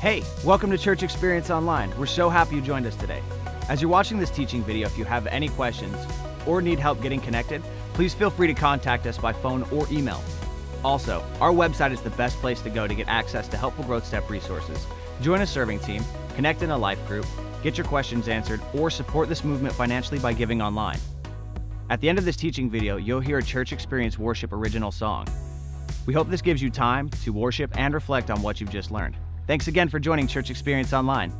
Hey, welcome to Church Experience Online. We're so happy you joined us today. As you're watching this teaching video, if you have any questions or need help getting connected, please feel free to contact us by phone or email. Also, our website is the best place to go to get access to helpful growth step resources. Join a serving team, connect in a life group, get your questions answered, or support this movement financially by giving online. At the end of this teaching video, you'll hear a Church Experience Worship original song. We hope this gives you time to worship and reflect on what you've just learned. Thanks again for joining Church Experience Online.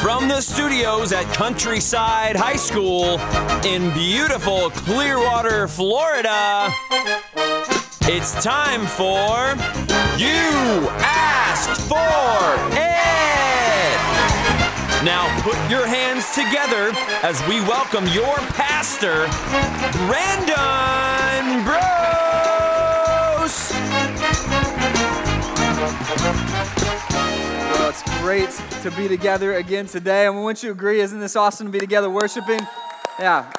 From the studios at Countryside High School in beautiful Clearwater, Florida, it's time for You Asked For It! Now put your hands together as we welcome your pastor, Brandon! Well, it's great to be together again today. And wouldn't you agree? Isn't this awesome to be together worshiping? Yeah.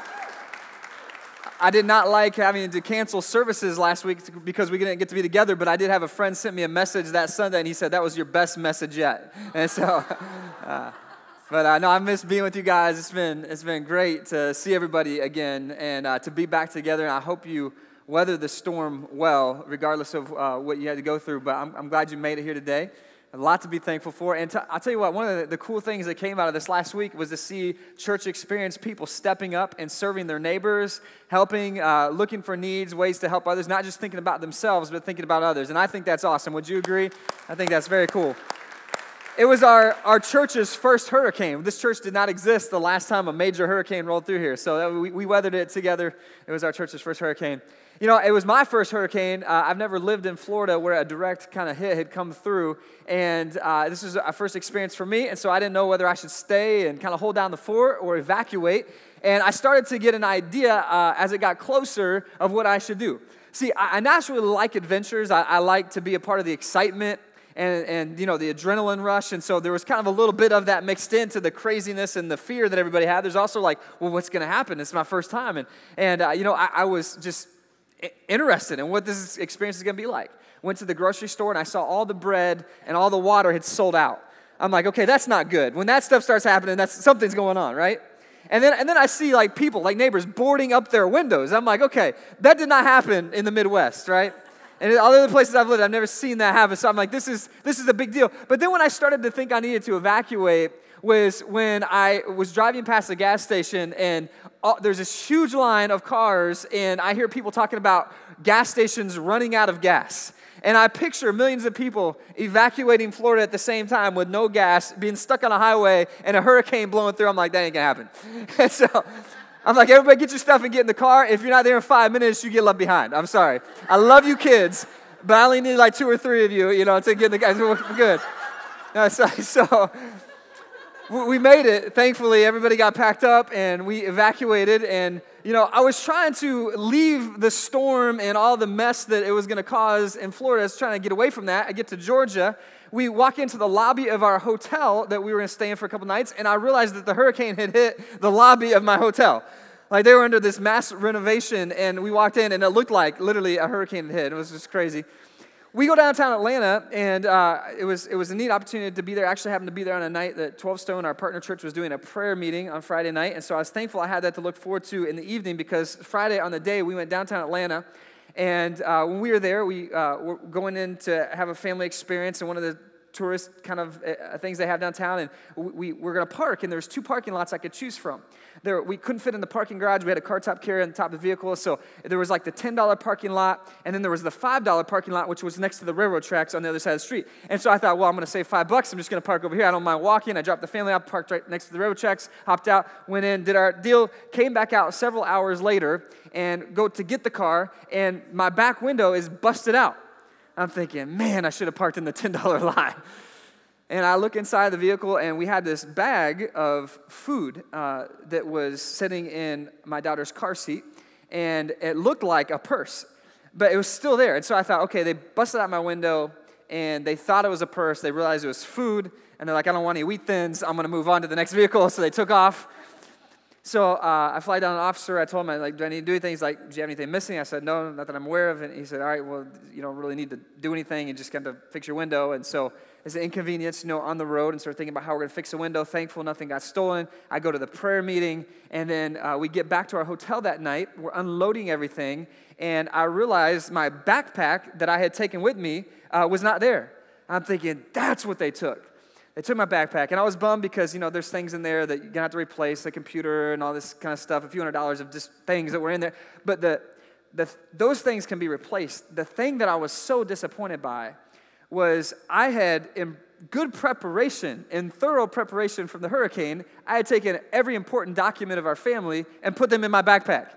I did not like having to cancel services last week because we didn't get to be together, but I did have a friend sent me a message that Sunday, and he said that was your best message yet. And so, uh, but I uh, know I miss being with you guys. It's been it's been great to see everybody again and uh, to be back together. And I hope you weather the storm well, regardless of uh, what you had to go through. But I'm, I'm glad you made it here today. A lot to be thankful for. And I'll tell you what, one of the, the, cool things that came out of this last week was to see church experience people stepping up and serving their neighbors, helping, uh, looking for needs, ways to help others, not just thinking about themselves, but thinking about others. And I think that's awesome. Would you agree? I think that's very cool. It was our, our church's first hurricane. This church did not exist the last time a major hurricane rolled through here. So we, we weathered it together. It was our church's first hurricane. You know, it was my first hurricane. Uh, I've never lived in Florida where a direct kind of hit had come through. And uh, this was a first experience for me. And so I didn't know whether I should stay and kind of hold down the fort or evacuate. And I started to get an idea uh, as it got closer of what I should do. See, I, I naturally like adventures. I, I like to be a part of the excitement and, and you know the adrenaline rush and so there was kind of a little bit of that mixed into the craziness and the fear that everybody had there's also like well what's going to happen it's my first time and, and uh, you know I, I, was just interested in what this experience is going to be like. Went to the grocery store and I saw all the bread and all the water had sold out. I'm like, okay, that's not good. When that stuff starts happening, that's something's going on, right? And then, and then I see like people, like neighbors, boarding up their windows. I'm like, okay, that did not happen in the Midwest, right? And all the other places I've lived, I've never seen that happen. So I'm like, this is this is a big deal. But then when I started to think I needed to evacuate, was when I was driving past the gas station and uh, there's this huge line of cars, and I hear people talking about gas stations running out of gas. And I picture millions of people evacuating Florida at the same time with no gas, being stuck on a highway, and a hurricane blowing through. I'm like, that ain't gonna happen. so I'm like, everybody get your stuff and get in the car. If you're not there in five minutes, you get left behind. I'm sorry. I love you kids, but I only need like two or three of you, you know, to get in the gas. We're good. No, so, so we made it. Thankfully, everybody got packed up and we evacuated. And, you know, I was trying to leave the storm and all the mess that it was going to cause in Florida. I was trying to get away from that. I get to Georgia. We walk into the lobby of our hotel that we were going to stay in for a couple nights, and I realized that the hurricane had hit the lobby of my hotel. Like they were under this mass renovation, and we walked in, and it looked like literally a hurricane had hit. It was just crazy we go downtown Atlanta, and uh, it, was, it was a neat opportunity to be there. I actually happened to be there on a night that 12 Stone, our partner church, was doing a prayer meeting on Friday night. And so I was thankful I had that to look forward to in the evening because Friday on the day we went downtown Atlanta. And uh, when we were there, we uh, were going in to have a family experience, and one of the tourist kind of uh, things they have downtown, and we, we were going to park, and there's two parking lots I could choose from. There, we couldn't fit in the parking garage. We had a car top carrier on the top of the vehicle, so there was like the $10 parking lot, and then there was the $5 parking lot, which was next to the railroad tracks on the other side of the street. And so I thought, well, I'm going to save five bucks. I'm just going to park over here. I don't mind walking. I dropped the family off, parked right next to the railroad tracks, hopped out, went in, did our deal, came back out several hours later, and go to get the car, and my back window is busted out. I'm thinking, man, I should have parked in the $10 lot. And I look inside the vehicle, and we had this bag of food uh, that was sitting in my daughter's car seat, and it looked like a purse, but it was still there. And so I thought, okay, they busted out my window, and they thought it was a purse. They realized it was food, and they're like, I don't want any wheat thins. I'm going to move on to the next vehicle. So they took off. So uh, I fly down an officer. I told him, I like, do I need to do anything? He's like, do you have anything missing? I said, no, not that I'm aware of. And he said, all right, well, you don't really need to do anything. You just kind of fix your window. And so it's an inconvenience, you know, on the road and start thinking about how we're going to fix the window. Thankful nothing got stolen. I go to the prayer meeting, and then uh, we get back to our hotel that night. We're unloading everything, and I realized my backpack that I had taken with me uh, was not there. I'm thinking, that's what they took. They took my backpack, and I was bummed because, you know, there's things in there that you're going to have to replace, the computer and all this kind of stuff, a few hundred dollars of just things that were in there. But the, the, those things can be replaced. The thing that I was so disappointed by was I had, in good preparation, in thorough preparation from the hurricane, I had taken every important document of our family and put them in my backpack.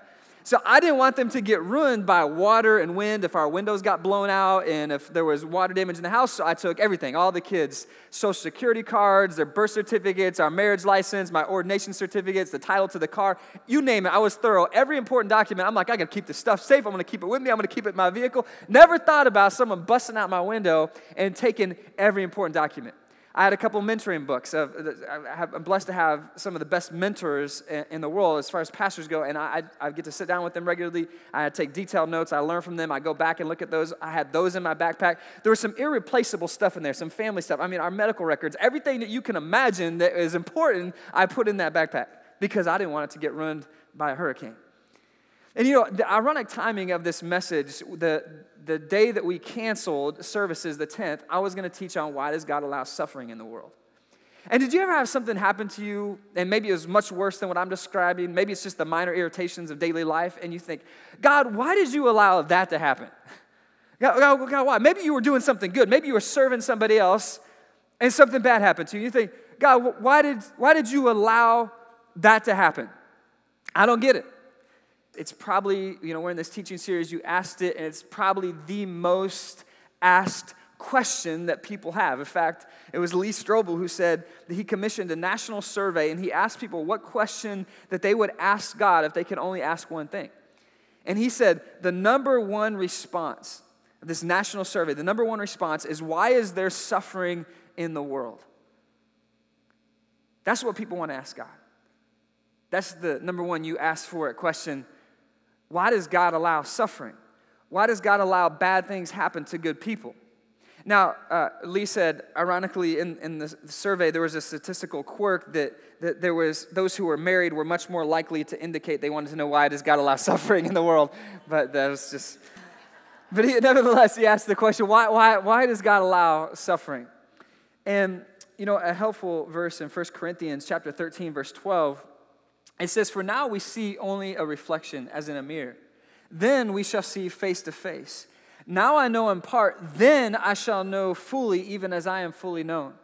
So I didn't want them to get ruined by water and wind if our windows got blown out and if there was water damage in the house. So I took everything, all the kids' social security cards, their birth certificates, our marriage license, my ordination certificates, the title to the car, you name it. I was thorough. Every important document, I'm like, I gotta keep this stuff safe. I'm gonna keep it with me. I'm gonna keep it in my vehicle. Never thought about someone busting out my window and taking every important document. I had a couple mentoring books. I'm blessed to have some of the best mentors in the world as far as pastors go, and I, I get to sit down with them regularly. I take detailed notes. I learn from them. I go back and look at those. I had those in my backpack. There was some irreplaceable stuff in there, some family stuff. I mean, our medical records, everything that you can imagine that is important, I put in that backpack because I didn't want it to get ruined by a hurricane. And you know, the ironic timing of this message, the, the day that we canceled services, the 10th, I was going to teach on why does God allow suffering in the world. And did you ever have something happen to you, and maybe it was much worse than what I'm describing? Maybe it's just the minor irritations of daily life, and you think, God, why did you allow that to happen? God, God, God, why? Maybe you were doing something good. Maybe you were serving somebody else, and something bad happened to you. You think, God, why did, why did you allow that to happen? I don't get it it's probably, you know, we're in this teaching series, you asked it, and it's probably the most asked question that people have. In fact, it was Lee Strobel who said that he commissioned a national survey and he asked people what question that they would ask God if they could only ask one thing. And he said the number one response of this national survey, the number one response is why is there suffering in the world? That's what people want to ask God. That's the number one you ask for it question why does God allow suffering? Why does God allow bad things happen to good people? Now, uh, Lee said, ironically, in, in the survey, there was a statistical quirk that, that there was those who were married were much more likely to indicate they wanted to know why does God allow suffering in the world. But that was just, but he, nevertheless, he asked the question, why, why, why does God allow suffering? And, you know, a helpful verse in 1 Corinthians chapter 13, verse 12, it says, For now we see only a reflection as in a mirror. Then we shall see face to face. Now I know in part, then I shall know fully, even as I am fully known.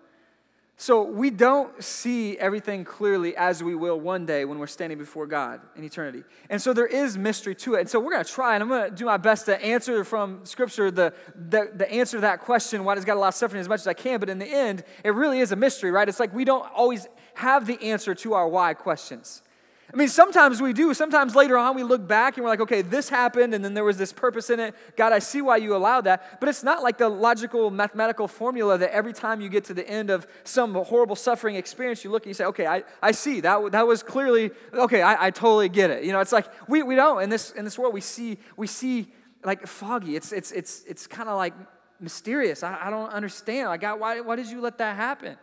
So we don't see everything clearly as we will one day when we're standing before God in eternity. And so there is mystery to it. And so we're going to try, and I'm going to do my best to answer from Scripture the, the, the answer to that question, why does God allow suffering, as much as I can. But in the end, it really is a mystery, right? It's like we don't always have the answer to our why questions. I mean, sometimes we do. Sometimes later on we look back and we're like, okay, this happened and then there was this purpose in it. God, I see why you allowed that. But it's not like the logical mathematical formula that every time you get to the end of some horrible suffering experience, you look and you say, okay, I, I see. That, that was clearly, okay, I, I totally get it. You know, it's like we, we don't. In this, in this world, we see, we see like foggy. It's, it's, it's, it's kind of like mysterious. I, I don't understand. Like, God, why, why did you let that happen?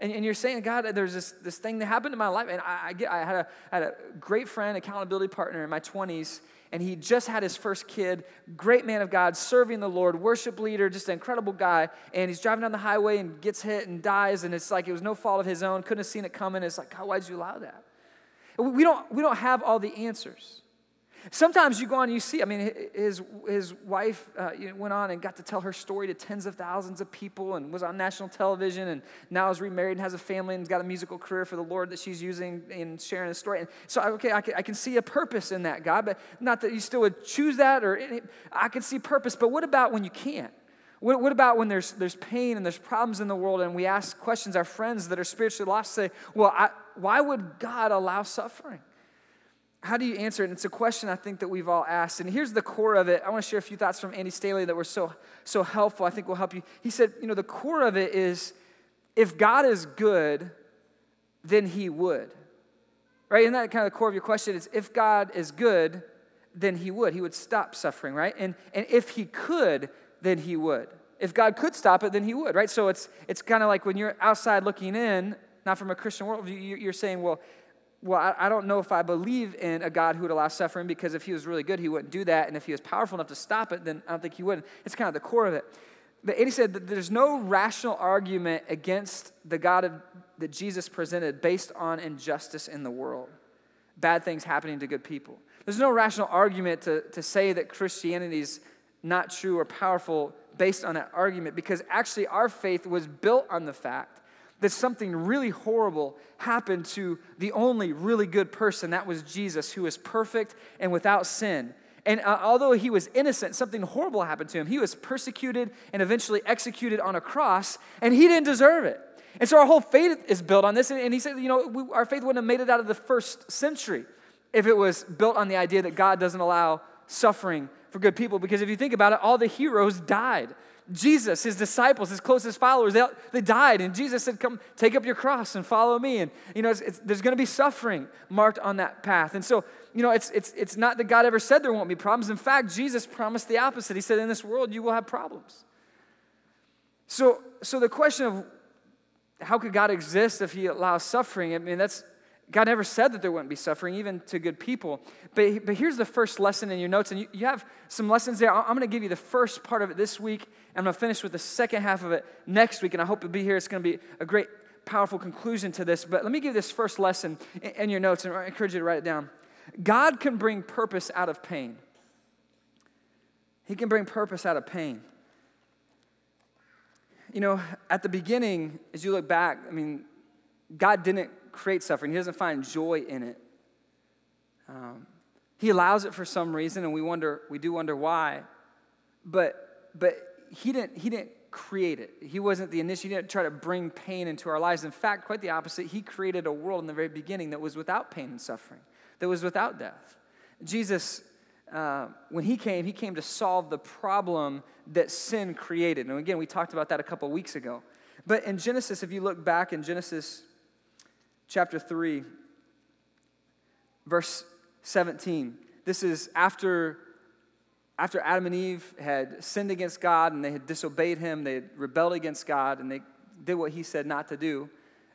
And, and you're saying, God, there's this, this thing that happened in my life. And I, I, get, I, had a, had a great friend, accountability partner in my 20s, and he just had his first kid. Great man of God, serving the Lord, worship leader, just an incredible guy. And he's driving down the highway and gets hit and dies. And it's like it was no fault of his own. Couldn't have seen it coming. It's like, God, why'd you allow that? We don't, we don't have all the answers. Sometimes you go on and you see, I mean, his, his wife uh, went on and got to tell her story to tens of thousands of people and was on national television and now is remarried and has a family and has got a musical career for the Lord that she's using in sharing the story. And so, okay, I can, I can see a purpose in that, God, but not that you still would choose that or any, I can see purpose. But what about when you can't? What, what, about when there's, there's pain and there's problems in the world and we ask questions, our friends that are spiritually lost say, well, I, why would God allow suffering? How do you answer it? And it's a question I think that we've all asked. And here's the core of it. I want to share a few thoughts from Andy Stanley that were so, so helpful. I think will help you. He said, you know, the core of it is if God is good, then he would. Right? Isn't that kind of the core of your question? Is if God is good, then he would. He would stop suffering, right? And, and if he could, then he would. If God could stop it, then he would, right? So it's, it's kind of like when you're outside looking in, not from a Christian worldview, you're saying, well, well, I, I don't know if I believe in a God who would allow suffering because if he was really good, he wouldn't do that. And if he was powerful enough to stop it, then I don't think he wouldn't. It's kind of the core of it. But Eddie said that there's no rational argument against the God of, that Jesus presented based on injustice in the world, bad things happening to good people. There's no rational argument to, to say that Christianity is not true or powerful based on that argument because actually our faith was built on the fact that something really horrible happened to the only really good person. That was Jesus, who was perfect and without sin. And uh, although he was innocent, something horrible happened to him. He was persecuted and eventually executed on a cross, and he didn't deserve it. And so our whole faith is built on this. And he said, you know, we, our faith wouldn't have made it out of the first century if it was built on the idea that God doesn't allow suffering for good people. Because if you think about it, all the heroes died. Jesus, his disciples, his closest followers, they, they died. And Jesus said, Come, take up your cross and follow me. And, you know, it's, it's, there's going to be suffering marked on that path. And so, you know, it's, it's, it's not that God ever said there won't be problems. In fact, Jesus promised the opposite. He said, In this world, you will have problems. So, so the question of how could God exist if he allows suffering? I mean, that's God never said that there wouldn't be suffering, even to good people. But, but here's the first lesson in your notes, and you, you have some lessons there. I'm going to give you the first part of it this week, and I'm going to finish with the second half of it next week, and I hope you'll be here. It's going to be a great, powerful conclusion to this. But let me give this first lesson in, in your notes, and I encourage you to write it down. God can bring purpose out of pain. He can bring purpose out of pain. You know, at the beginning, as you look back, I mean, God didn't create suffering, He doesn't find joy in it. Um, he allows it for some reason, and we wonder, we do wonder why. But, but he didn't, he didn't create it. He wasn't the initiator. He didn't try to bring pain into our lives. In fact, quite the opposite. He created a world in the very beginning that was without pain and suffering, that was without death. Jesus, uh, when he came, he came to solve the problem that sin created. And again, we talked about that a couple weeks ago. But in Genesis, if you look back in Genesis chapter 3, verse 17. This is after, after Adam and Eve had sinned against God and they had disobeyed him, they had rebelled against God, and they did what he said not to do.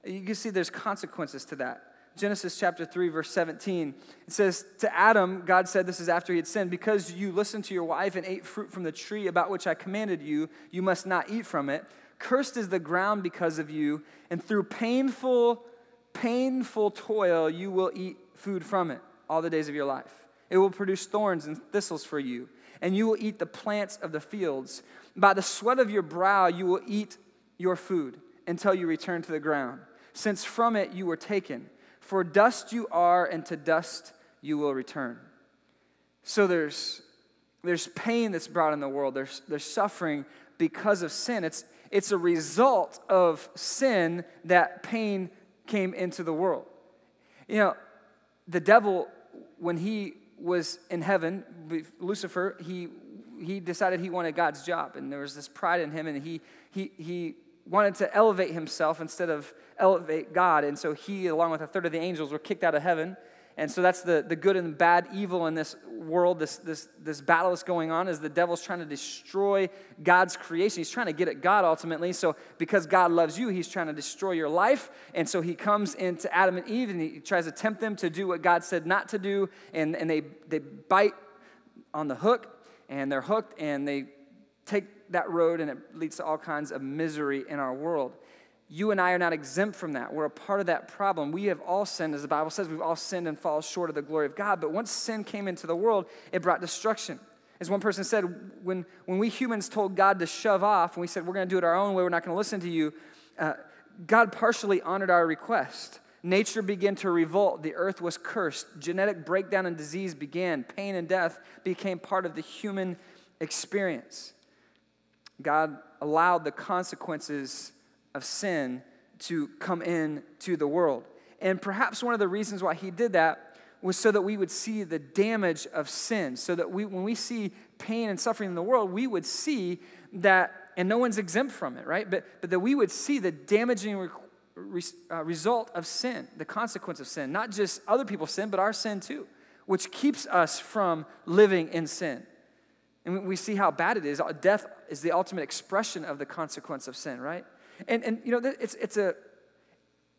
You can see there's consequences to that. Genesis chapter 3, verse 17. It says, To Adam, God said, This is after he had sinned, because you listened to your wife and ate fruit from the tree about which I commanded you, you must not eat from it. Cursed is the ground because of you, and through painful painful toil, you will eat food from it all the days of your life. It will produce thorns and thistles for you, and you will eat the plants of the fields. By the sweat of your brow, you will eat your food until you return to the ground, since from it you were taken. For dust you are, and to dust you will return. So there's, there's pain that's brought in the world, there's, there's suffering because of sin. It's, it's a result of sin that pain came into the world. You know, the devil, when he was in heaven, Lucifer, he, he decided he wanted God's job, and there was this pride in him, and he, he, he wanted to elevate himself instead of elevate God. And so he, along with a third of the angels, were kicked out of heaven. And so that's the, the good and bad evil in this world, this, this, this battle that's going on, is the devil's trying to destroy God's creation. He's trying to get at God ultimately. So because God loves you, he's trying to destroy your life. And so he comes into Adam and Eve and he tries to tempt them to do what God said not to do. And, and they, they bite on the hook and they're hooked and they take that road and it leads to all kinds of misery in our world you and I are not exempt from that. We're a part of that problem. We have all sinned, as the Bible says, we've all sinned and fall short of the glory of God. But once sin came into the world, it brought destruction. As one person said, when, when we humans told God to shove off, and we said, we're going to do it our own way, we're not going to listen to you, uh, God partially honored our request. Nature began to revolt. The earth was cursed. Genetic breakdown and disease began. Pain and death became part of the human experience. God allowed the consequences of sin to come in to the world. And perhaps one of the reasons why he did that was so that we would see the damage of sin, so that we, when we see pain and suffering in the world, we would see that, and no one's exempt from it, right? But, but that we would see the damaging re- uh, result of sin, the consequence of sin, not just other people's sin, but our sin too, which keeps us from living in sin. And we see how bad it is. Death is the ultimate expression of the consequence of sin, right? And, and you know, it's, it's, a,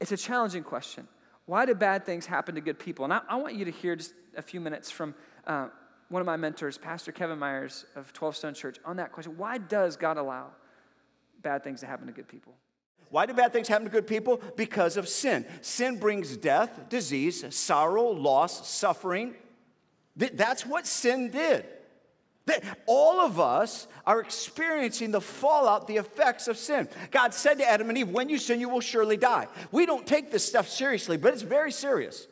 it's a challenging question. Why do bad things happen to good people? And I, I want you to hear just a few minutes from uh, one of my mentors, Pastor Kevin Myers of 12 Stone Church, on that question. Why does God allow bad things to happen to good people? Why do bad things happen to good people? Because of sin. Sin brings death, disease, sorrow, loss, suffering. That's what sin did. All of us are experiencing the fallout, the effects of sin. God said to Adam and Eve, When you sin, you will surely die. We don't take this stuff seriously, but it's very serious.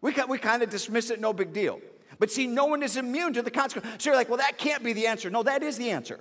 We, we kind of dismiss it, no big deal. But see, no one is immune to the consequence. So you're like, Well, that can't be the answer. No, that is the answer.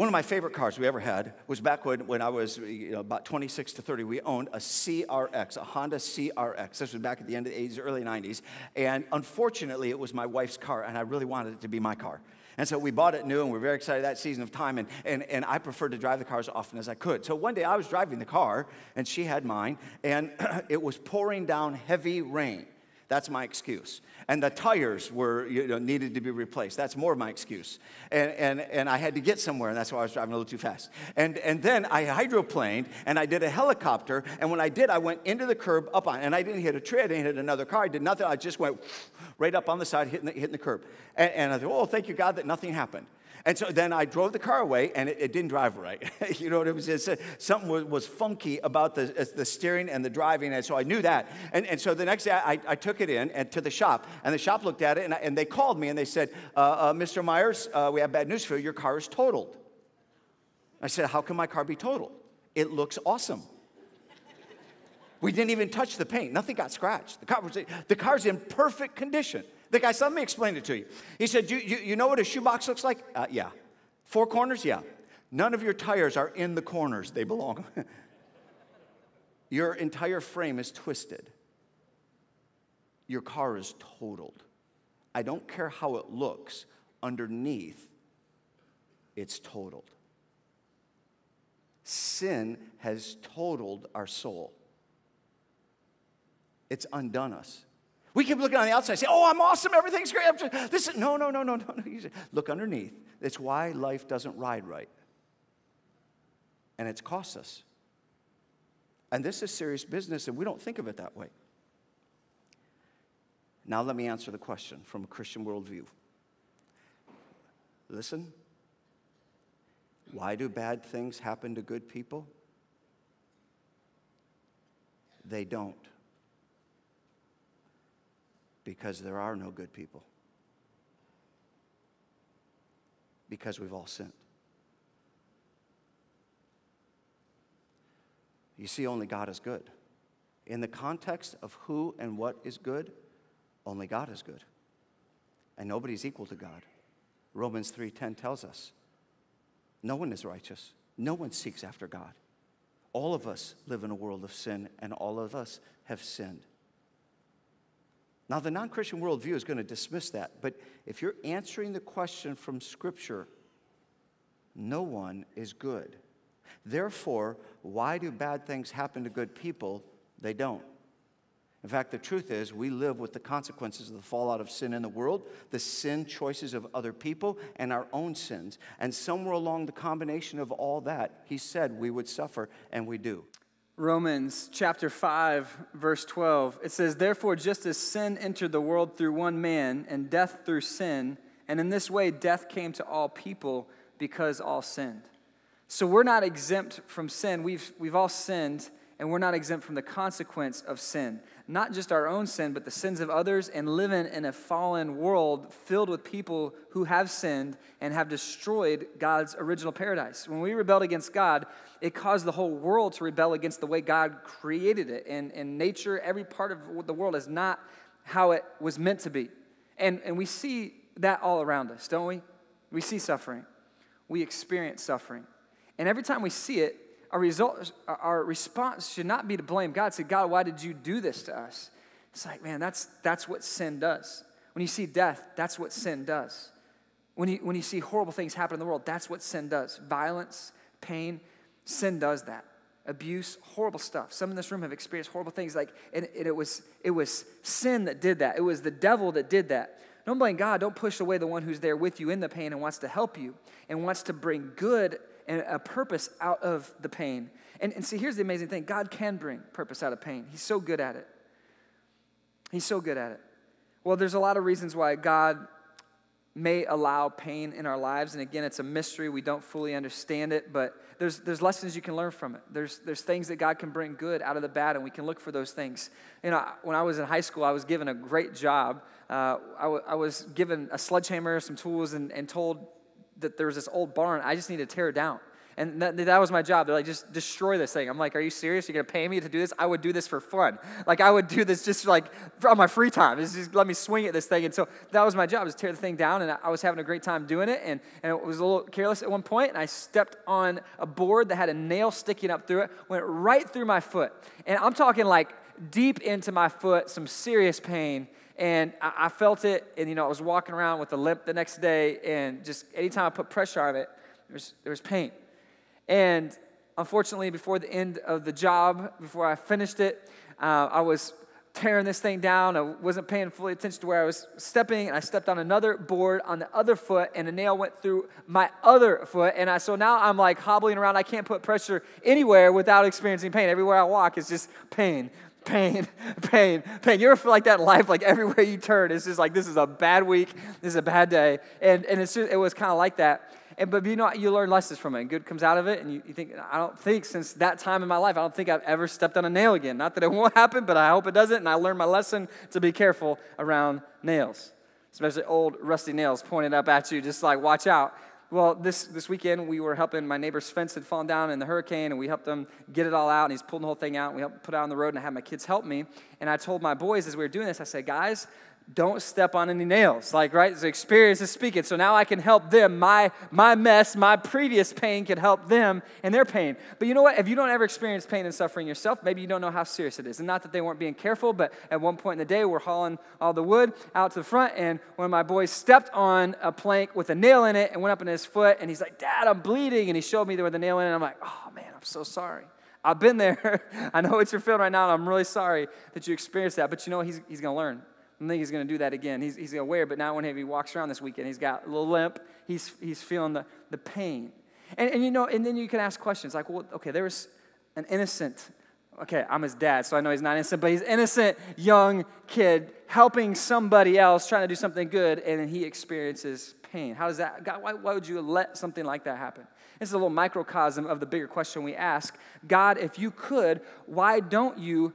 One of my favorite cars we ever had was back when, when I was you know, about 26 to 30. We owned a CRX, a Honda CRX. This was back at the end of the 80s, early 90s. And unfortunately, it was my wife's car, and I really wanted it to be my car. And so we bought it new, and we are very excited that season of time. And, and, and I preferred to drive the car as often as I could. So one day I was driving the car, and she had mine, and it was pouring down heavy rain. That's my excuse. And the tires were, you know, needed to be replaced. That's more of my excuse. And, and, and I had to get somewhere, and that's why I was driving a little too fast. And, and then I hydroplaned, and I did a helicopter. And when I did, I went into the curb up on, and I didn't hit a tree, I didn't hit another car, I did nothing. I just went right up on the side, hitting the, hitting the curb. And, and I thought, oh, thank you, God, that nothing happened. And so then I drove the car away, and it, it didn't drive right. you know what it was? It's, uh, something was, was, funky about the, uh, the steering and the driving, and so I knew that. And, and so the next day, I, I took it in and to the shop, and the shop looked at it, and, I, and they called me, and they said, uh, uh, "Mr. Myers, uh, we have bad news for you. Your car is totaled." I said, "How can my car be totaled? It looks awesome." We didn't even touch the paint. Nothing got scratched. The, car was, the car's in perfect condition. The guy said, let me explain it to you. He said, you, you, you know what a shoebox looks like? Uh, yeah. Four corners? Yeah. None of your tires are in the corners, they belong. your entire frame is twisted. Your car is totaled. I don't care how it looks, underneath, it's totaled. Sin has totaled our soul, it's undone us. We keep looking on the outside and say, oh, I'm awesome, everything's great. Just, this is, no, no, no, no, no. no. Look underneath. It's why life doesn't ride right. And it's cost us. And this is serious business, and we don't think of it that way. Now, let me answer the question from a Christian worldview. Listen, why do bad things happen to good people? They don't because there are no good people. Because we've all sinned. You see, only God is good. In the context of who and what is good, only God is good. And nobody's equal to God. Romans 3:10 tells us no one is righteous. No one seeks after God. All of us live in a world of sin, and all of us have sinned. Now, the non Christian worldview is going to dismiss that, but if you're answering the question from Scripture, no one is good. Therefore, why do bad things happen to good people? They don't. In fact, the truth is, we live with the consequences of the fallout of sin in the world, the sin choices of other people, and our own sins. And somewhere along the combination of all that, he said we would suffer, and we do. Romans chapter 5, verse 12. It says, Therefore, just as sin entered the world through one man, and death through sin, and in this way death came to all people because all sinned. So we're not exempt from sin. We've, we've all sinned, and we're not exempt from the consequence of sin. Not just our own sin, but the sins of others, and living in a fallen world filled with people who have sinned and have destroyed God's original paradise. When we rebelled against God, it caused the whole world to rebel against the way God created it. And, and nature, every part of the world is not how it was meant to be. And, and we see that all around us, don't we? We see suffering, we experience suffering. And every time we see it, our, result, our response should not be to blame God. Say, God, why did you do this to us? It's like, man, that's, that's what sin does. When you see death, that's what sin does. When you, when you see horrible things happen in the world, that's what sin does violence, pain. Sin does that. Abuse, horrible stuff. Some in this room have experienced horrible things. Like, and, and it was it was sin that did that. It was the devil that did that. Don't blame God. Don't push away the one who's there with you in the pain and wants to help you and wants to bring good a purpose out of the pain. And, and see, here's the amazing thing God can bring purpose out of pain. He's so good at it. He's so good at it. Well, there's a lot of reasons why God may allow pain in our lives. And again, it's a mystery. We don't fully understand it, but there's, there's lessons you can learn from it. There's, there's things that God can bring good out of the bad, and we can look for those things. You know, when I was in high school, I was given a great job. Uh, I, w- I was given a sledgehammer, some tools, and, and told that there was this old barn. I just need to tear it down. And that, that, was my job. They're like, just destroy this thing. I'm like, are you serious? You're going to pay me to do this? I would do this for fun. Like, I would do this just like on my free time. It's just let me swing at this thing. And so that was my job, was tear the thing down. And I was having a great time doing it. And, and it was a little careless at one point, And I stepped on a board that had a nail sticking up through it, went right through my foot. And I'm talking like deep into my foot, some serious pain and I, I, felt it and you know i was walking around with a limp the next day and just anytime i put pressure on it there was, there was pain and unfortunately, before the end of the job, before I finished it, uh, I was tearing this thing down. I wasn't paying fully attention to where I was stepping, and I stepped on another board on the other foot, and a nail went through my other foot. And I, so now I'm like hobbling around. I can't put pressure anywhere without experiencing pain. Everywhere I walk is just pain, pain, pain, pain. You ever feel like that in life? Like everywhere you turn, it's just like this is a bad week, this is a bad day, and and it's just, it was kind of like that. And, but you know, you learn lessons from it, and good comes out of it. And you, you think, I don't think since that time in my life, I don't think I've ever stepped on a nail again. Not that it won't happen, but I hope it doesn't. And I learned my lesson to be careful around nails, especially old rusty nails pointed up at you, just like watch out. Well, this, this weekend we were helping my neighbor's fence had fallen down in the hurricane, and we helped him get it all out, and he's pulling the whole thing out. And we helped put it out on the road, and I had my kids help me. And I told my boys as we were doing this, I said, guys, don't step on any nails like right? The experience is speaking. So now i can help them. My my mess my previous pain can help them in their pain. But you know what? If you don't ever experience pain and suffering yourself maybe you don't know how serious it is. And not that they weren't being careful but at one point in the day we're hauling all the wood out to the front and one of my boys stepped on a plank with a nail in it and went up in his foot and he's like dad i'm bleeding. And he showed me where the nail in it and i'm like oh man i'm so sorry. I've been there. I know what you're feeling right now, and I'm really sorry that you experienced that. But you know, he's, he's going to learn. I think he's going to do that again. He's, he's aware, but now when he walks around this weekend, he's got a little limp. He's, he's feeling the, the pain. And, and you know, and then you can ask questions like, well, okay, there was an innocent, okay, I'm his dad, so I know he's not innocent, but he's innocent young kid helping somebody else, trying to do something good, and he experiences pain. How does that, God, why, why would you let something like that happen? This is a little microcosm of the bigger question we ask. God, if you could, why don't you,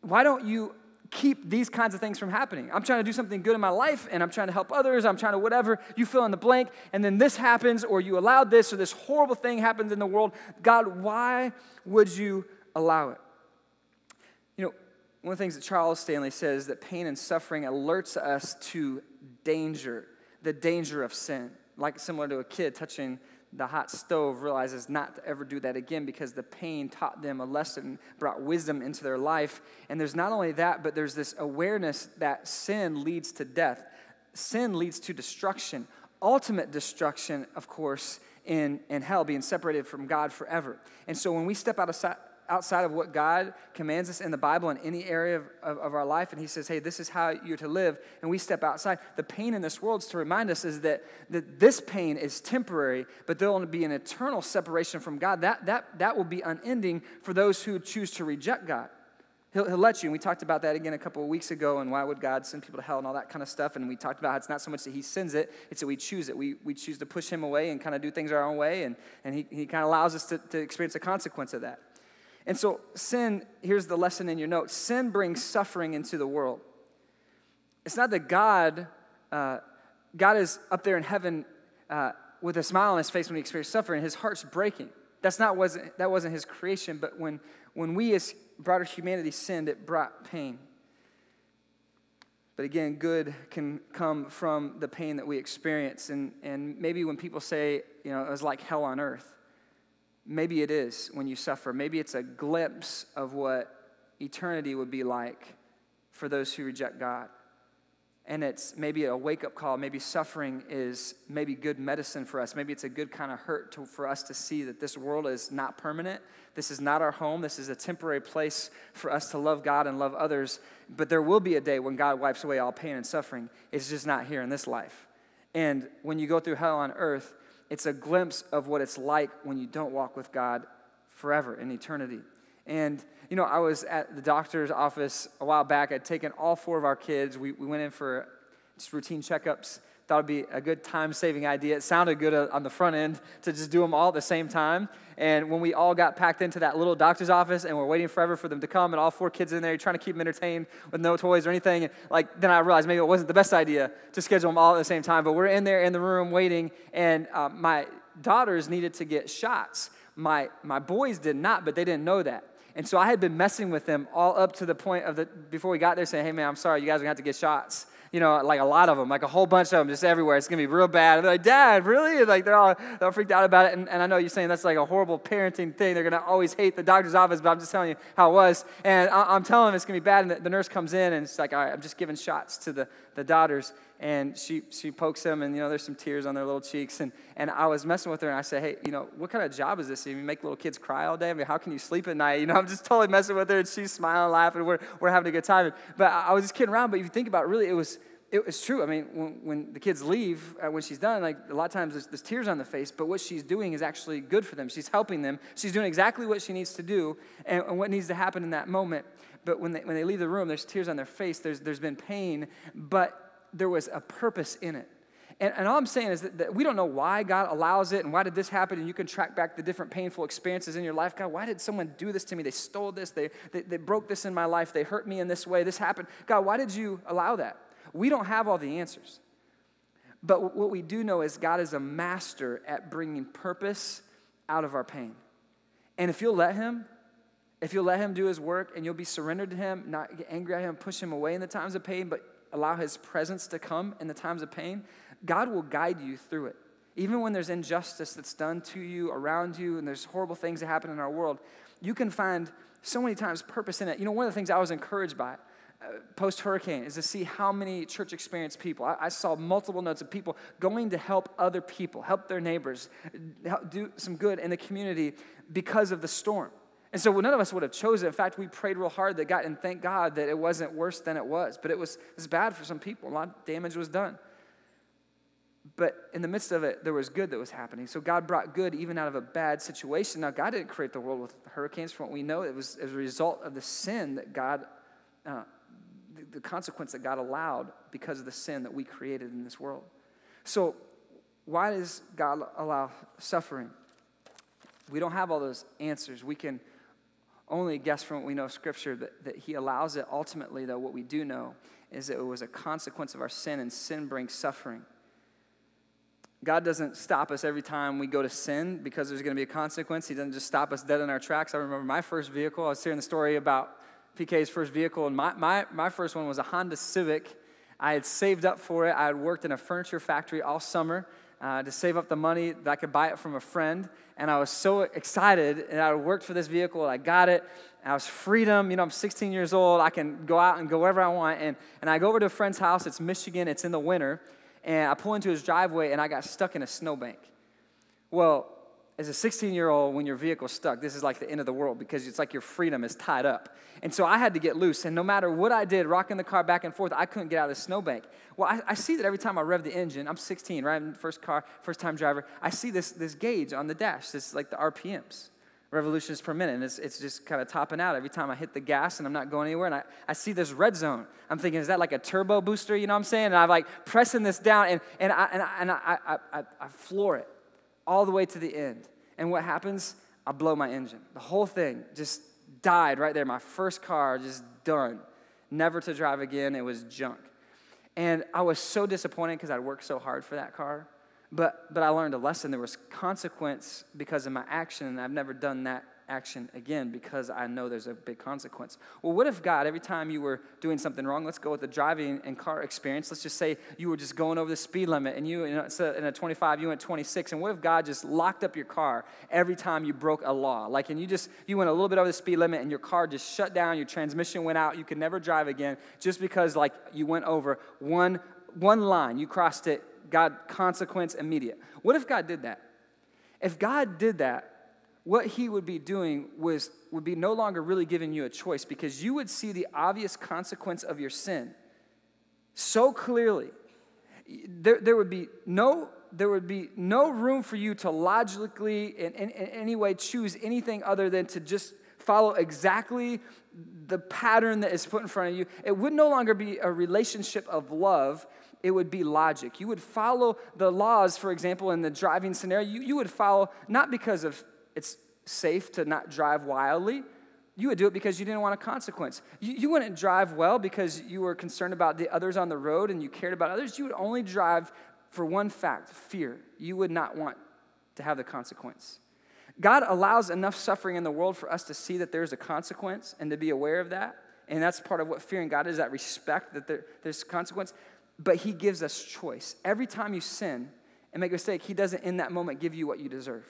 why don't you keep these kinds of things from happening. I'm trying to do something good in my life and I'm trying to help others. I'm trying to whatever. You fill in the blank and then this happens or you allowed this or this horrible thing happens in the world. God, why would you allow it? You know, one of the things that Charles Stanley says that pain and suffering alerts us to danger, the danger of sin, like similar to a kid touching the hot stove realizes not to ever do that again because the pain taught them a lesson, brought wisdom into their life. And there's not only that, but there's this awareness that sin leads to death, sin leads to destruction, ultimate destruction, of course, in, in hell, being separated from God forever. And so when we step out of, outside of what God commands us in the Bible in any area of, of, of, our life, and He says, hey, this is how you're to live, and we step outside, the pain in this world is to remind us is that, that this pain is temporary, but there'll be an eternal separation from God. That, that, that will be unending for those who choose to reject God. He'll, he'll let you. And we talked about that again a couple of weeks ago, and why would God send people to hell and all that kind of stuff. And we talked about how it's not so much that He sends it, it's that we choose it. We, we choose to push Him away and kind of do things our own way, and, and He, he kind of allows us to, to experience the consequence of that. And so, sin, here's the lesson in your notes sin brings suffering into the world. It's not that God, uh, God is up there in heaven uh, with a smile on his face when he experiences suffering. His heart's breaking. That's not wasn't, that wasn't his creation, but when, when we as broader humanity sinned, it brought pain. But again, good can come from the pain that we experience. And, and maybe when people say, you know, it was like hell on earth, Maybe it is when you suffer. Maybe it's a glimpse of what eternity would be like for those who reject God. and it's maybe a wake up call. Maybe suffering is maybe good medicine for us. Maybe it's a good kind of hurt to, for us to see that this world is not permanent. This is not our home. This is a temporary place for us to love God and love others. But there will be a day when God wipes away all pain and suffering. It's just not here in this life. And when you go through hell on earth, it's a glimpse of what it's like when you don't walk with God forever in eternity. And, you know, I was at the doctor's office a while back. I'd taken all four of our kids. We, we went in for just routine checkups. Thought it'd be a good time saving idea. It sounded good on the front end to just do them all at the same time. And when we all got packed into that little doctor's office and we're waiting forever for them to come, and all four kids in there, trying to keep them entertained with no toys or anything, like then I realized maybe it wasn't the best idea to schedule them all at the same time. But we're in there in the room waiting, and uh, my daughters needed to get shots. My my boys did not, but they didn't know that. And so I had been messing with them all up to the point of the, before we got there saying, hey man, I'm sorry, you guys are gonna have to get shots. You know, like a lot of them, like a whole bunch of them just everywhere. It's gonna be real bad. And they're like, Dad, really? Like they're all, they're all freaked out about it. And, and I know you're saying that's like a horrible parenting thing. They're gonna always hate the doctor's office, but I'm just telling you how it was. And I, am telling them it's gonna be bad. And the, the nurse comes in and it's like, all right, I'm just giving shots to the, the daughters and she, she pokes them and you know there's some tears on their little cheeks. And, and i was messing with her and i said hey you know what kind of job is this? You make little kids cry all day? I mean how can you sleep at night? You know i'm just totally messing with her and she's smiling laughing. We're, we're having a good time. But i was just kidding around. But if you think about it really it was it was true. I mean when, when the kids leave uh, when she's done like a lot of times there's, there's tears on the face but what she's doing is actually good for them. She's helping them. She's doing exactly what she needs to do and, and what needs to happen in that moment. But when they, when they leave the room, there's tears on their face, there's, there's been pain, but there was a purpose in it. And, and all I'm saying is that, that, we don't know why God allows it and why did this happen. And you can track back the different painful experiences in your life. God, why did someone do this to me? They stole this, they, they, they broke this in my life, they hurt me in this way, this happened. God, why did you allow that? We don't have all the answers. But what we do know is God is a master at bringing purpose out of our pain. And if you'll let Him, if you'll let Him do His work and you'll be surrendered to Him, not get angry at Him, push Him away in the times of pain, but allow His presence to come in the times of pain, God will guide you through it. Even when there's injustice that's done to you, around you, and there's horrible things that happen in our world, you can find so many times purpose in it. You know, one of the things I was encouraged by uh, post hurricane is to see how many church experienced people. I, I, saw multiple notes of people going to help other people, help their neighbors, help do some good in the community because of the storm. And so none of us would have chosen. In fact, we prayed real hard that God, and thank God that it wasn't worse than it was. But it was, it was bad for some people. A lot of damage was done. But in the midst of it, there was good that was happening. So God brought good even out of a bad situation. Now, God didn't create the world with hurricanes. From what we know, it was as a result of the sin that God, uh, the, the consequence that God allowed because of the sin that we created in this world. So, why does God allow suffering? We don't have all those answers. We can only guess from what we know of Scripture that, that He allows it. Ultimately, though, what we do know is that it was a consequence of our sin, and sin brings suffering. God doesn't stop us every time we go to sin because there's going to be a consequence. He doesn't just stop us dead in our tracks. I remember my first vehicle. I was hearing the story about PK's first vehicle, and my, my, my first one was a Honda Civic. I had saved up for it. I had worked in a furniture factory all summer uh, to save up the money that I could buy it from a friend. And I was so excited, and I worked for this vehicle, and I got it. I was freedom. You know, I'm 16 years old. I can go out and go wherever I want. And, and I go over to a friend's house. It's Michigan. It's in the winter. And I pull into his driveway, and I got stuck in a snowbank. Well, as a 16 year old, when your vehicle's stuck, this is like the end of the world because it's like your freedom is tied up. And so I had to get loose. And no matter what I did, rocking the car back and forth, I couldn't get out of the snowbank. Well, I, I see that every time I rev the engine, I'm 16, right? First car, first time driver. I see this, this gauge on the dash. This like the RPMs, revolutions per minute. And it's, it's just kind of topping out every time I hit the gas and I'm not going anywhere. And I, I see this red zone. I'm thinking, is that like a turbo booster? You know what I'm saying? And I'm like pressing this down and, and, I, and, I, and I, I, I, I floor it all the way to the end. And what happens? I blow my engine. The whole thing just died right there. My first car just done. Never to drive again. It was junk. And I was so disappointed because I'd worked so hard for that car. But, but I learned a lesson. There was consequence because of my action, and I've never done that action again because I know there's a big consequence. Well, what if God, every time you were doing something wrong, let's go with the driving and car experience. Let's just say you were just going over the speed limit and you, in a 25, you went 26. And what if God just locked up your car every time you broke a law? Like, and you just, you went a little bit over the speed limit and your car just shut down, your transmission went out, you could never drive again just because, like, you went over one, one line, you crossed it, God, consequence immediate. What if God did that? If God did that, what he would be doing was would be no longer really giving you a choice because you would see the obvious consequence of your sin so clearly there, there would be no there would be no room for you to logically in, in, in any way choose anything other than to just follow exactly the pattern that is put in front of you it would no longer be a relationship of love it would be logic. You would follow the laws, for example, in the driving scenario. You, you would follow not because of it's safe to not drive wildly. You would do it because you didn't want a consequence. You, you wouldn't drive well because you were concerned about the others on the road and you cared about others. You would only drive for one fact fear. You would not want to have the consequence. God allows enough suffering in the world for us to see that there's a consequence and to be aware of that. And that's part of what fearing God is that respect that there, there's consequence. But He gives us choice. Every time you sin and make a mistake, He doesn't in that moment give you what you deserve.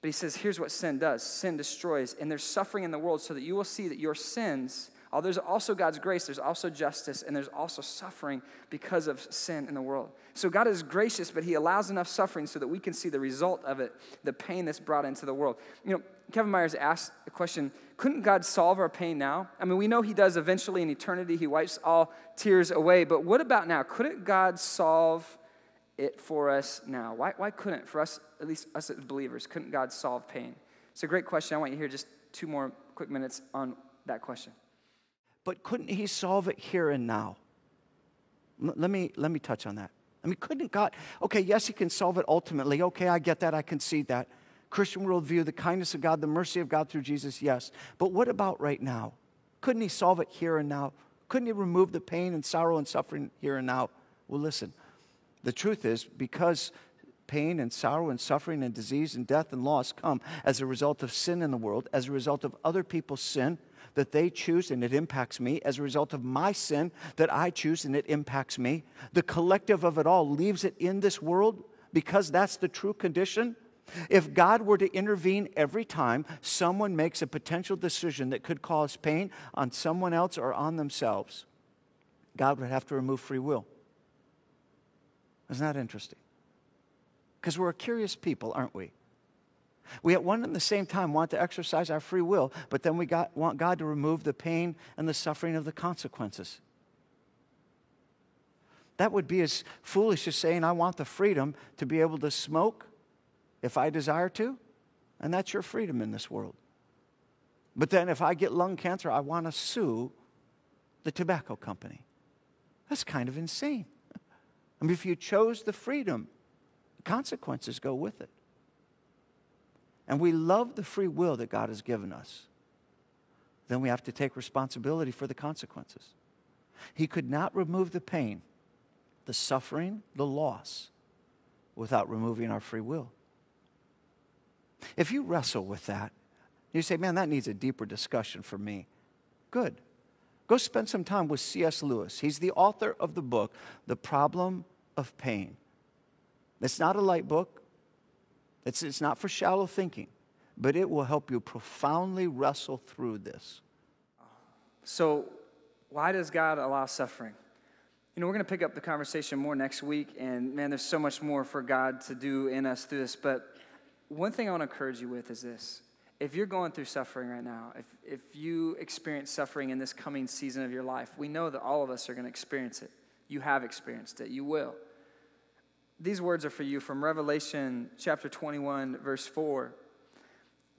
But He says, here's what sin does sin destroys, and there's suffering in the world so that you will see that your sins, although there's also God's grace, there's also justice, and there's also suffering because of sin in the world. So God is gracious, but He allows enough suffering so that we can see the result of it, the pain that's brought into the world. You know, Kevin Myers asked the question couldn't God solve our pain now? I mean, we know He does eventually in eternity, He wipes all tears away, but what about now? Couldn't God solve it for us now? Why, why couldn't, for us, at least us as believers, couldn't God solve pain? It's a great question. I want you to hear just two more quick minutes on that question. But couldn't He solve it here and now? L- let, me, let me touch on that. I mean, couldn't God, okay, yes, He can solve it ultimately. Okay, I get that, I concede that. Christian worldview, the kindness of God, the mercy of God through Jesus, yes. But what about right now? Couldn't He solve it here and now? Couldn't He remove the pain and sorrow and suffering here and now? Well, listen, the truth is because pain and sorrow and suffering and disease and death and loss come as a result of sin in the world, as a result of other people's sin that they choose and it impacts me, as a result of my sin that I choose and it impacts me. The collective of it all leaves it in this world because that's the true condition. If God were to intervene every time someone makes a potential decision that could cause pain on someone else or on themselves, God would have to remove free will. Isn't that interesting? Because we're a curious people, aren't we? We at one and the same time want to exercise our free will, but then we got, want God to remove the pain and the suffering of the consequences. That would be as foolish as saying, I want the freedom to be able to smoke if I desire to, and that's your freedom in this world. But then if I get lung cancer, I want to sue the tobacco company. That's kind of insane. I mean, if you chose the freedom, consequences go with it. And we love the free will that God has given us. Then we have to take responsibility for the consequences. He could not remove the pain, the suffering, the loss without removing our free will. If you wrestle with that, you say, man, that needs a deeper discussion for me. Good. Go spend some time with C.S. Lewis. He's the author of the book, The Problem of Pain. It's not a light book, it's, it's not for shallow thinking, but it will help you profoundly wrestle through this. So, why does God allow suffering? You know, we're going to pick up the conversation more next week, and man, there's so much more for God to do in us through this. But one thing I want to encourage you with is this. If you're going through suffering right now, if, if you experience suffering in this coming season of your life, we know that all of us are going to experience it. You have experienced it, you will. These words are for you from Revelation chapter 21, verse 4.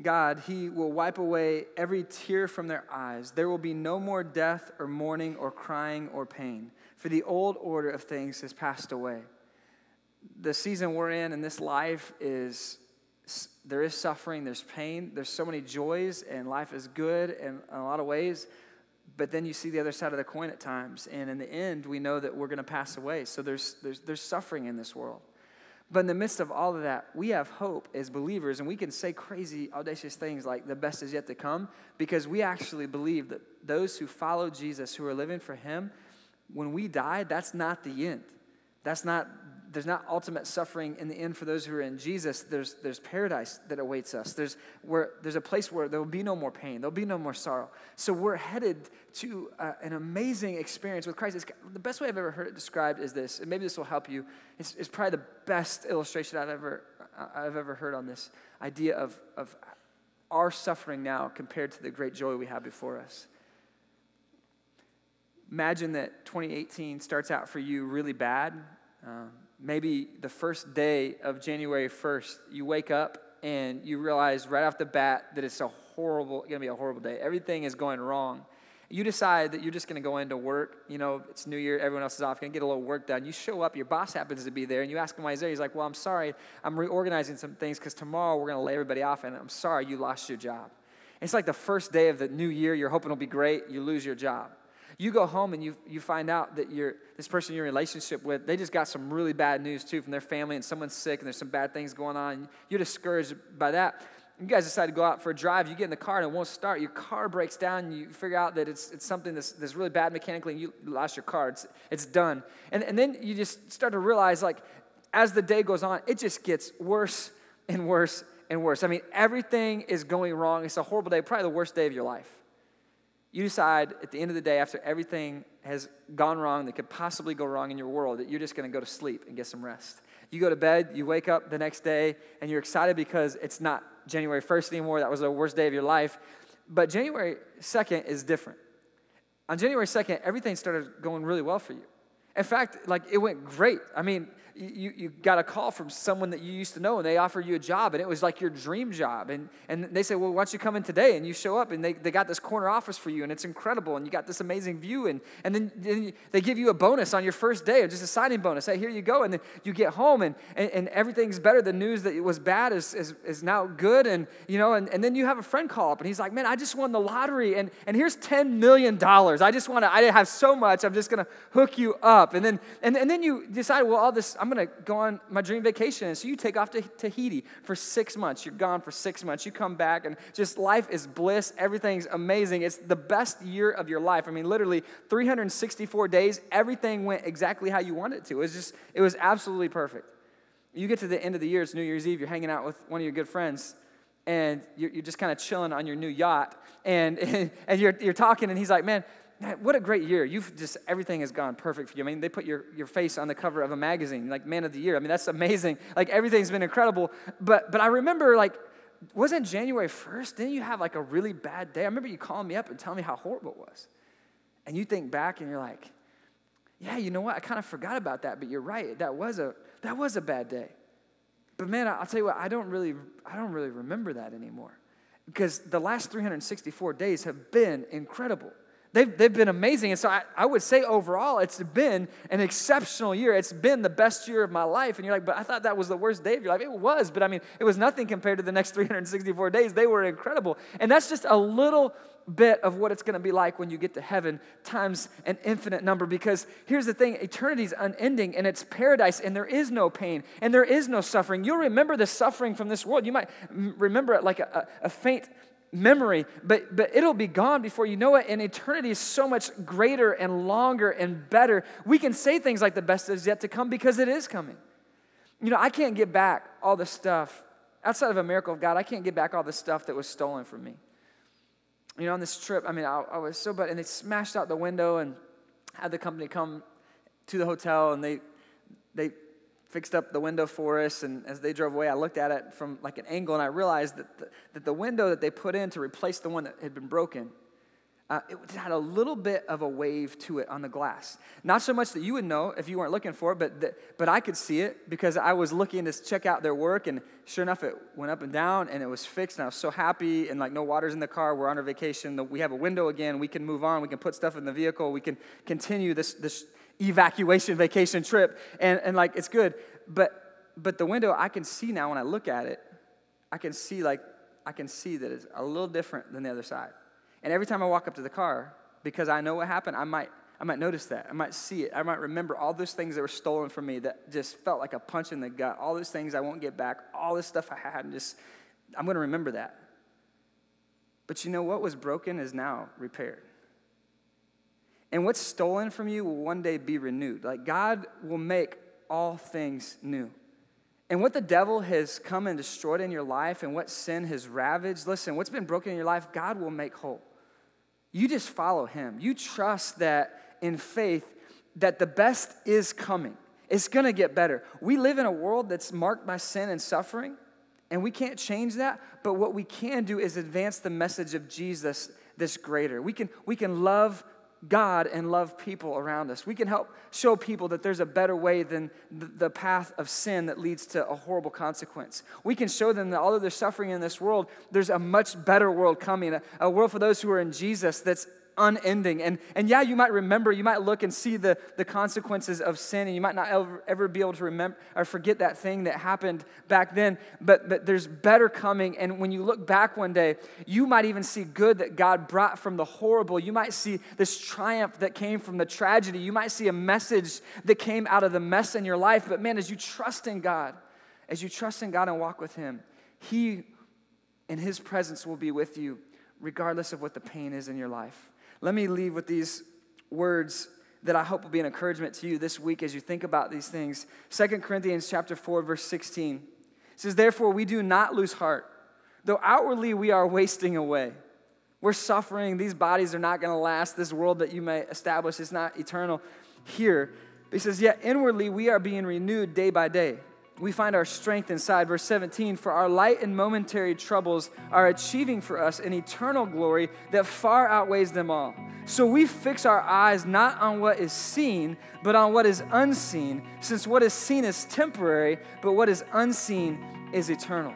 God, He will wipe away every tear from their eyes. There will be no more death or mourning or crying or pain, for the old order of things has passed away. The season we're in in this life is there is suffering, there's pain, there's so many joys, and life is good in a lot of ways. But then you see the other side of the coin at times. And in the end, we know that we're going to pass away. So there's, there's, there's suffering in this world. But in the midst of all of that, we have hope as believers, and we can say crazy, audacious things like the best is yet to come because we actually believe that those who follow Jesus, who are living for Him, when we die, that's not the end. That's not, there's not ultimate suffering in the end for those who are in Jesus. There's, there's paradise that awaits us. There's, where, there's a place where there will be no more pain, there'll be no more sorrow. So we're headed to uh, an amazing experience with Christ. It's, the best way I've ever heard it described is this, and maybe this will help you. It's, it's probably the best illustration I've ever, I've ever heard on this idea of, of our suffering now compared to the great joy we have before us. Imagine that 2018 starts out for you really bad. Uh, maybe the first day of January 1st, you wake up and you realize right off the bat that it's a horrible, to be a horrible day. Everything is going wrong. You decide that you're just to go into work. You know, it's New Year, everyone else is off, to get a little work done. You show up, your boss happens to be there, and you ask him why he's there. He's like, Well, I'm sorry, I'm reorganizing some things because tomorrow we're to lay everybody off, and I'm sorry you lost your job. It's like the first day of the new year, you're hoping it'll be great, you lose your job. You go home and you, you find out that you're, this person you're in a relationship with, they just got some really bad news too from their family and someone's sick and there's some bad things going on. You're discouraged by that. You guys decide to go out for a drive. You get in the car and it won't start. Your car breaks down. You figure out that it's, it's something that's, that's really bad mechanically and you lost your car. It's, it's done. And, and then you just start to realize, like, as the day goes on, it just gets worse and worse and worse. I mean, everything is going wrong. It's a horrible day, probably the worst day of your life. You decide at the end of the day, after everything has gone wrong that could possibly go wrong in your world, that you're just going to go to sleep and get some rest. You go to bed, you wake up the next day, and you're excited because it's not January 1st anymore. That was the worst day of your life. But January 2nd is different. On January 2nd, everything started going really well for you. In fact, like it went great. I mean, you, you got a call from someone that you used to know and they offered you a job and it was like your dream job. And, and they say, Well, why don't you come in today? And you show up and they, they got this corner office for you and it's incredible and you got this amazing view. And, and then, then they give you a bonus on your first day, or just a signing bonus. Hey, here you go. And then you get home and, and, and everything's better. The news that was bad is, is, is now good. And, you know, and, and then you have a friend call up and he's like, Man, I just won the lottery and, and here's $10 million. I just want to, I have so much, I'm just going to hook you up. And then, and, and then you decide, Well, all this, I'm going to go on my dream vacation. And so you take off to Tahiti for six months. You're gone for six months. You come back, and just life is bliss. Everything's amazing. It's the best year of your life. I mean, literally 364 days, everything went exactly how you wanted it to. It was just, it was absolutely perfect. You get to the end of the year, it's New Year's Eve, you're hanging out with one of your good friends, and you're, just kind of chilling on your new yacht, and, and, and you're, you're talking, and he's like, Man, what a great year. You've just, everything has gone perfect for you. I mean, they put your, your face on the cover of a magazine, like Man of the Year. I mean, that's amazing. Like, everything's been incredible. But, but I remember, like, wasn't January 1st? Didn't you have, like, a really bad day? I remember you calling me up and telling me how horrible it was. And you think back and you're like, yeah, you know what? I kind of forgot about that, but you're right. That was a, that was a bad day. But man, I'll tell you what, I don't really, I don't really remember that anymore. Because the last 364 days have been incredible. They've, they've been amazing. And so I, I would say overall, it's been an exceptional year. It's been the best year of my life. And you're like, but I thought that was the worst day of your life. It was, but I mean, it was nothing compared to the next 364 days. They were incredible. And that's just a little bit of what it's going to be like when you get to heaven times an infinite number because here's the thing eternity is unending and it's paradise and there is no pain and there is no suffering you'll remember the suffering from this world you might remember it like a, a, a faint memory, but, but it'll be gone before you know it. And eternity is so much greater and longer and better. We can say things like the best is yet to come because it is coming. You know, I can't get back all the stuff outside of a miracle of God. I can't get back all the stuff that was stolen from me. You know, on this trip, I mean, I, I was so bad, and they smashed out the window and had the company come to the hotel, and they they fixed up the window for us. And as they drove away, I looked at it from like an angle and I realized that the, that the window that they put in to replace the one that had been broken, uh, it had a little bit of a wave to it on the glass. Not so much that you would know if you weren't looking for it, but, that, but I could see it because I was looking to check out their work. And sure enough, it went up and down and it was fixed. And I was so happy. And like, no water's in the car. We're on our vacation. We have a window again. We can move on. We can put stuff in the vehicle. We can continue this, this evacuation vacation trip. And, and like, it's good but but the window I can see now when I look at it, I can see like I can see that it's a little different than the other side. And every time I walk up to the car, because I know what happened, I might I might notice that. I might see it. I might remember all those things that were stolen from me that just felt like a punch in the gut. All those things I won't get back. All this stuff I had, and just, I'm going to remember that. But you know what was broken is now repaired. And what's stolen from you will one day be renewed. Like God will make all things new. And what the devil has come and destroyed in your life and what sin has ravaged, listen, what's been broken in your life, God will make whole. You just follow him. You trust that in faith that the best is coming. It's going to get better. We live in a world that's marked by sin and suffering, and we can't change that, but what we can do is advance the message of Jesus this greater. We can, we can love God and love people around us. We can help show people that there's a better way than the path of sin that leads to a horrible consequence. We can show them that although they're suffering in this world, there's a much better world coming, a, world for those who are in Jesus that's unending. And, and yeah, you might remember, you might look and see the, the consequences of sin, and you might not ever, ever be able to remember or forget that thing that happened back then, but, but there's better coming. And when you look back one day, you might even see good that God brought from the horrible. You might see this triumph that came from the tragedy. You might see a message that came out of the mess in your life. But man, as you trust in God, as you trust in God and walk with Him, He and His presence will be with you regardless of what the pain is in your life. Let me leave with these words that I hope will be an encouragement to you this week as you think about these things. Second Corinthians chapter 4 verse 16 says therefore we do not lose heart though outwardly we are wasting away. We're suffering, these bodies are not going to last. This world that you may establish is not eternal here. But he says yet inwardly we are being renewed day by day we find our strength inside. Verse 17, for our light and momentary troubles are achieving for us an eternal glory that far outweighs them all. So we fix our eyes not on what is seen, but on what is unseen, since what is seen is temporary, but what is unseen is eternal.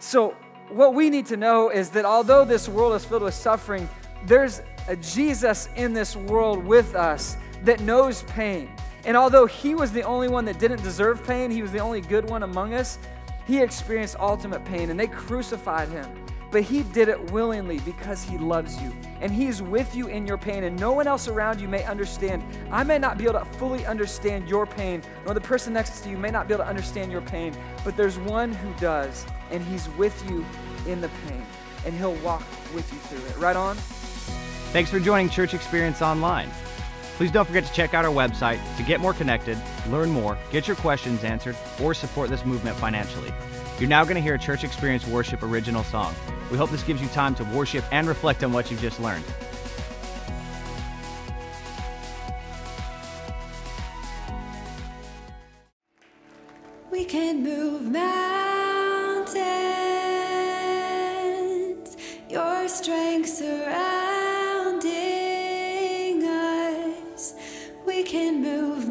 So, what we need to know is that although this world is filled with suffering, there's a Jesus in this world with us that knows pain and although he was the only one that didn't deserve pain, he was the only good one among us, he experienced ultimate pain and they crucified him. But he did it willingly because he loves you. And he's with you in your pain, and no one else around you may understand. I may not be able to fully understand your pain, nor the person next to you may not be able to understand your pain, but there's one who does, and he's with you in the pain, and he'll walk with you through it. Right on? Thanks for joining Church Experience Online. Please don't forget to check out our website to get more connected, learn more, get your questions answered, or support this movement financially. You're now going to hear a Church Experience Worship original song. We hope this gives you time to worship and reflect on what you've just learned. We can move mountains. Your strength surrounds. move